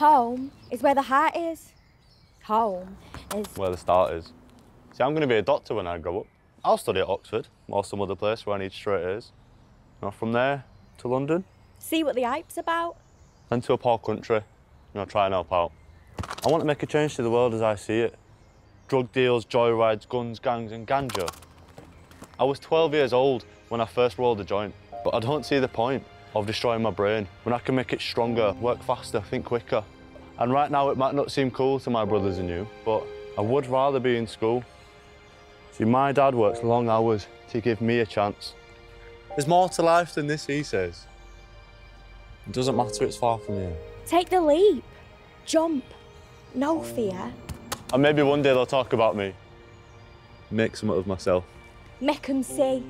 Home is where the heart is. Home is. Where the start is. See, I'm going to be a doctor when I grow up. I'll study at Oxford or some other place where I need straight A's. You from there to London. See what the hype's about. Then to a poor country, you know, try and help out. I want to make a change to the world as I see it. Drug deals, joyrides, guns, gangs and ganja. I was 12 years old when I first rolled a joint, but I don't see the point of destroying my brain when I can make it stronger, work faster, think quicker. And right now it might not seem cool to my brothers and you, but I would rather be in school. See, my dad works long hours to give me a chance. There's more to life than this, he says. It doesn't matter, it's far from here. Take the leap. Jump. No fear. And maybe one day they'll talk about me. Make something of myself. Make 'em see.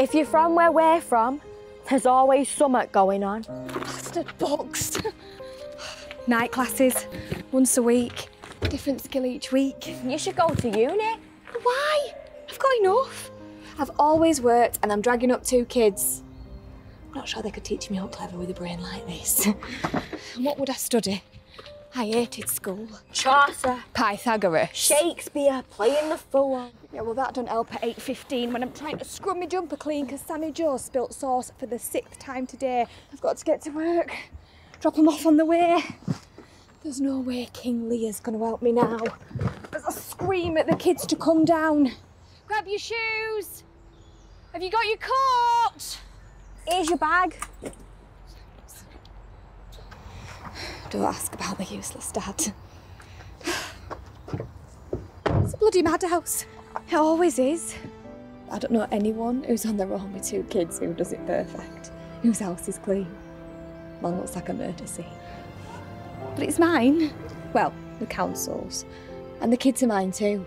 If you're from where we're from, there's always something going on. Bastard boxed. Night classes, once a week, different skill each week. You should go to uni. Why? I've got enough. I've always worked and I'm dragging up two kids. I'm not sure they could teach me how clever with a brain like this. what would I study? I hated school. Chaucer. Pythagoras. Shakespeare, playing the fool. Yeah, well, that don't help at 8.15 when I'm trying to scrub my jumper clean because Sammy Joe spilt sauce for the sixth time today. I've got to get to work. Drop him off on the way. There's no way King Lear's going to help me now. As I scream at the kids to come down. Grab your shoes. Have you got your coat? Here's your bag. Don't ask about my useless dad. It's a bloody madhouse. It always is. I don't know anyone who's on their own with two kids who does it perfect, whose house is clean. Mine looks like a murder scene. But it's mine. Well, the council's. And the kids are mine too.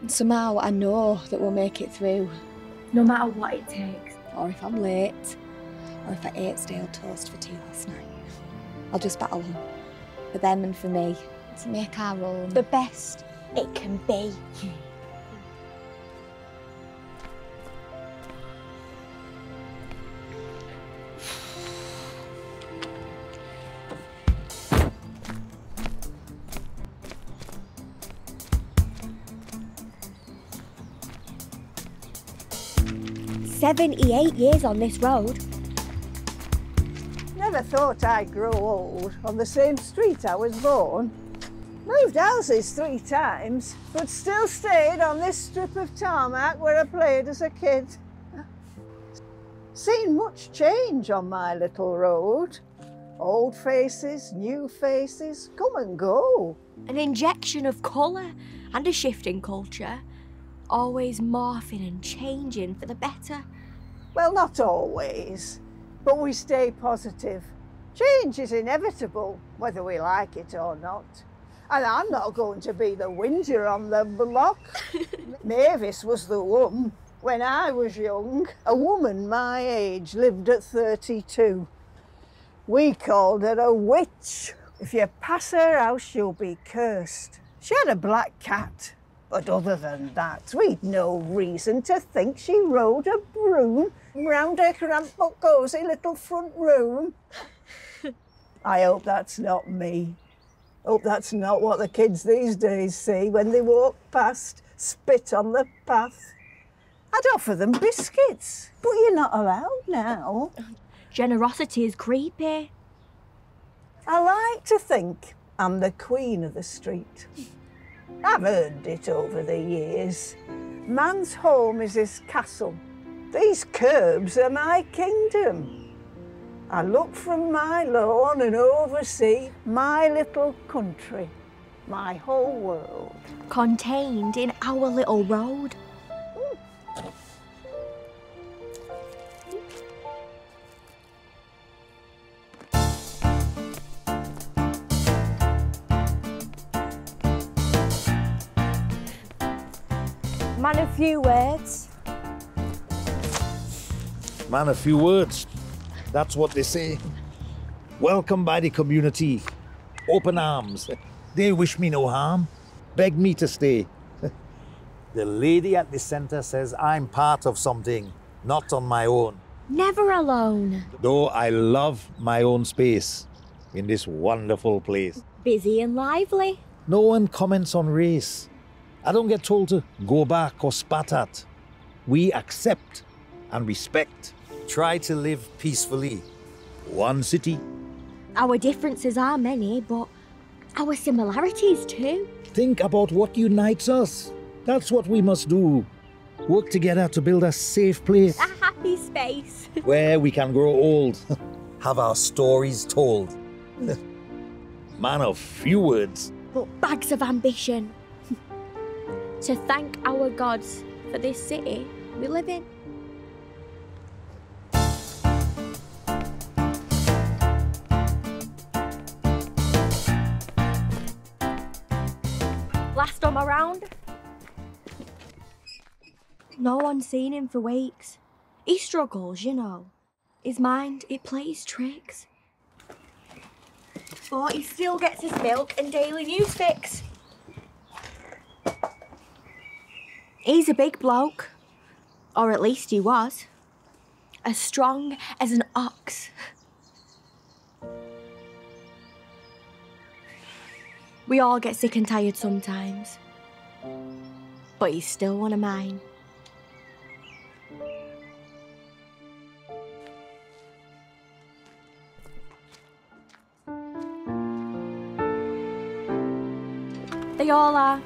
And somehow I know that we'll make it through. No matter what it takes. Or if I'm late, or if I ate stale toast for tea last night. I'll just battle on. For them and for me. To make our own. The best it can be. Seventy-eight years on this road. Never thought I'd grow old on the same street I was born. Moved houses three times, but still stayed on this strip of tarmac where I played as a kid. Seen much change on my little road. Old faces, new faces, come and go. An injection of colour and a shift in culture. Always morphing and changing for the better. Well, not always, but we stay positive. Change is inevitable, whether we like it or not. And I'm not going to be the whinger on the block. Mavis was the one when I was young. A woman my age lived at 32. We called her a witch. If you pass her house, you'll be cursed. She had a black cat, but other than that, we'd no reason to think she rode a broom round her cramped but cosy little front room. I hope that's not me. Hope that's not what the kids these days see when they walk past, spit on the path. I'd offer them biscuits, but you're not allowed now. Generosity is creepy. I like to think I'm the queen of the street. I've earned it over the years. Man's home is his castle. These curbs are my kingdom. I look from my lawn and oversee my little country, my whole world. Contained in our little road. Hmm. Man, a few words. Man, a few words. That's what they say. Welcome by the community. Open arms. They wish me no harm. Beg me to stay. the lady at the center says I'm part of something, not on my own. Never alone. Though I love my own space in this wonderful place. Busy and lively. No one comments on race. I don't get told to go back or spat at. We accept and respect. Try to live peacefully. One city. Our differences are many, but our similarities too. Think about what unites us. That's what we must do. Work together to build a safe place A happy space. where we can grow old. Have our stories told. Man of few words. but bags of ambition. To thank our gods for this city we live in. Last time around, no one's seen him for weeks. He struggles, you know. His mind, it plays tricks. But he still gets his milk and daily news fix. He's a big bloke. Or at least he was. As strong as an ox. We all get sick and tired sometimes. But he's still one of mine. They all are.